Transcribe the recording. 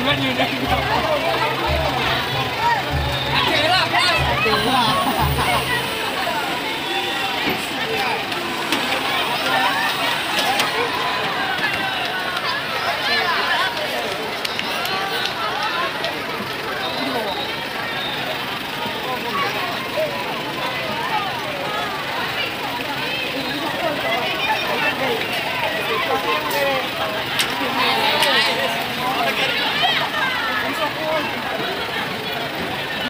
you let you name go.